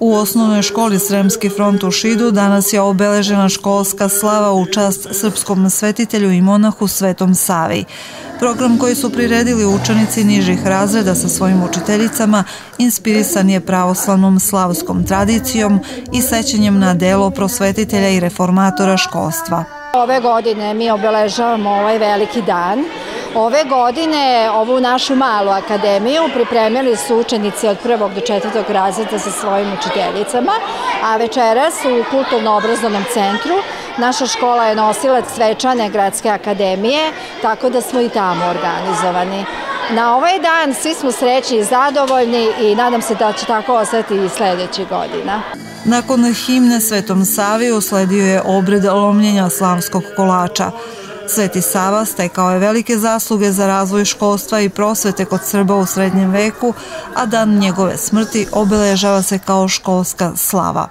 U osnovnoj školi Sremski front u Šidu danas je obeležena školska slava u čast srpskom svetitelju i monahu Svetom Savi. Program koji su priredili učenici nižih razreda sa svojim učiteljicama inspirisan je pravoslavnom slavskom tradicijom i sećanjem na delo prosvetitelja i reformatora školstva. Ove godine mi obeležavamo ovaj veliki dan Ove godine ovu našu malu akademiju pripremili su učenici od prvog do četvrtog razreda sa svojim učiteljicama, a večeras u Kulturno-obrazovnom centru naša škola je nosilac svečane gradske akademije, tako da smo i tamo organizovani. Na ovaj dan svi smo srećni i zadovoljni i nadam se da će tako ostati i sledećih godina. Nakon himne Svetom Savi usledio je obred lomljenja slavskog kolača. Sveti Sava stekao je velike zasluge za razvoj školstva i prosvete kod Srba u srednjem veku, a dan njegove smrti obeležava se kao školska slava.